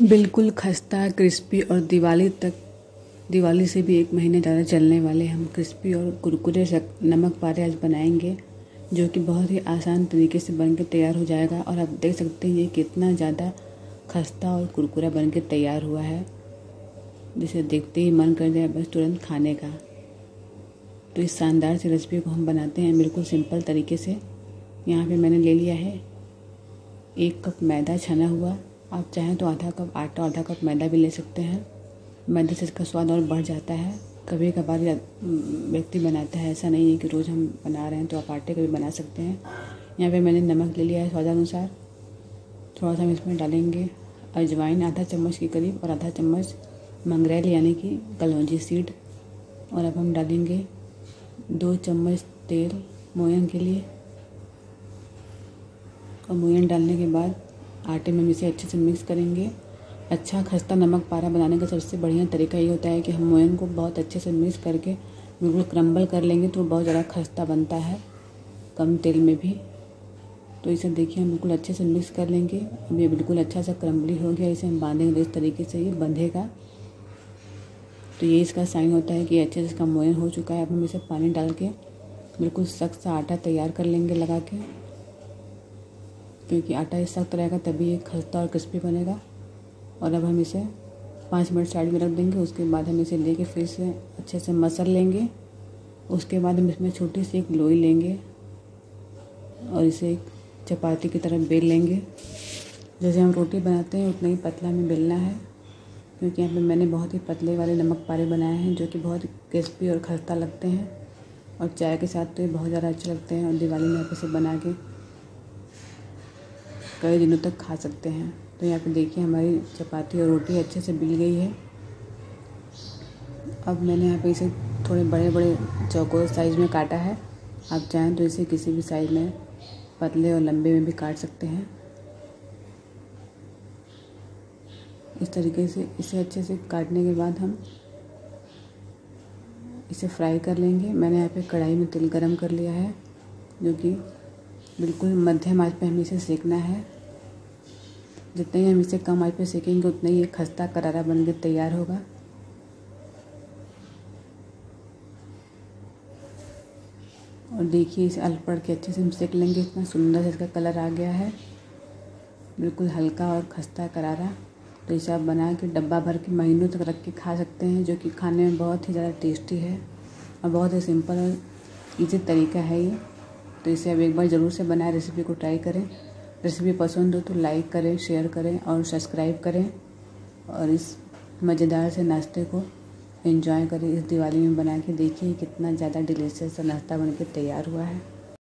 बिल्कुल खस्ता, क्रिस्पी और दिवाली तक, दिवाली से भी एक महीने ज़्यादा चलने वाले हम क्रिस्पी और कुरकुरे नमक पारे आज बनाएँगे, जो कि बहुत ही आसान तरीके से बन के तैयार हो जाएगा। और आप देख सकते हैं ये कितना ज़्यादा खस्ता और कुरकुरा बन के तैयार हुआ है, जिसे देखते ही मन कर जाए बस तुरंत खाने का। तो इस शानदार सी रेसिपी को हम बनाते हैं बिल्कुल सिंपल तरीके से। यहाँ पे मैंने ले लिया है, एक कप मैदा छना हुआ। आप चाहें तो आधा कप आटा आधा कप मैदा भी ले सकते हैं। मैदे से इसका स्वाद और बढ़ जाता है। कभी कभार व्यक्ति बनाता है। ऐसा नहीं है कि रोज़ हम बना रहे हैं तो आप आटे का भी बना सकते हैं। यहाँ पे मैंने नमक ले लिया है स्वादानुसार। थोड़ा सा हम इसमें डालेंगे अजवाइन, आधा चम्मच के करीब और आधा चम्मच मंगरेल, यानी कि कलौजी सीड। और अब हम डालेंगे दो चम्मच तेल मोयन के लिए। और मोयन डालने के बाद आटे में हम इसे अच्छे से मिक्स करेंगे। अच्छा खस्ता नमक पारा बनाने का सबसे बढ़िया तरीका ये होता है कि हम मोयन को बहुत अच्छे से मिक्स करके बिल्कुल क्रम्बल कर लेंगे तो बहुत ज़्यादा खस्ता बनता है, कम तेल में भी। तो इसे देखिए, हम बिल्कुल अच्छे से मिक्स कर लेंगे। अब ये बिल्कुल अच्छा सा क्रम्बली हो गया, इसे हम बांधेंगे इस तरीके से ये बंधेगा। तो ये इसका साइन होता है कि अच्छे से इसका मोयन हो चुका है। अब हम इसे पानी डाल के बिल्कुल सख्त सा आटा तैयार कर लेंगे लगा के। क्योंकि आटा ही सख्त रहेगा, तभी ये खस्ता और क्रिस्पी बनेगा। और अब हम इसे पाँच मिनट साइड में रख देंगे, उसके बाद हम इसे लेके फिर से अच्छे से मसल लेंगे। उसके बाद हम इसमें छोटी सी एक लोई लेंगे और इसे एक चपाती की तरह बेल लेंगे। जैसे हम रोटी बनाते हैं, उतना ही पतला में बेलना है, क्योंकि यहाँ पे मैंने बहुत ही पतले वाले नमक पारे बनाए हैं, जो कि बहुत क्रिस्पी और खस्ता लगते हैं। और चाय के साथ तो ये बहुत ज़्यादा अच्छे लगते हैं, और दिवाली में आप इसे बना के कई दिनों तक खा सकते हैं। तो यहाँ पे देखिए हमारी चपाती और रोटी अच्छे से बिल गई है। अब मैंने यहाँ पे इसे थोड़े बड़े बड़े चौकोर साइज़ में काटा है। आप चाहें तो इसे किसी भी साइज़ में पतले और लंबे में भी काट सकते हैं। इस तरीके से इसे अच्छे से काटने के बाद हम इसे फ्राई कर लेंगे। मैंने यहाँ पे कढ़ाई में तेल गरम कर लिया है, जो कि बिल्कुल मध्यम आँच पे हमें इसे सेकना है। जितने हम इसे कम आँच पे सेकेंगे उतना ही ये खस्ता करारा बन के तैयार होगा। और देखिए, इसे अलपड़ के अच्छे से हम सेक लेंगे। इतना सुंदर से इसका कलर आ गया है। बिल्कुल हल्का और खस्ता करारा। तो इसे आप बना के डब्बा भर के महीनों तक रख के खा सकते हैं, जो कि खाने में बहुत ही ज़्यादा टेस्टी है और बहुत ही सिंपल और ईजी तरीका है ये। तो इसे आप एक बार ज़रूर से बनाए, रेसिपी को ट्राई करें। रेसिपी पसंद हो तो लाइक करें शेयर करें और सब्सक्राइब करें और इस मज़ेदार से नाश्ते को एंजॉय करें। इस दिवाली में बना के देखिए कितना ज़्यादा डिलीशियस नाश्ता बन के तैयार हुआ है।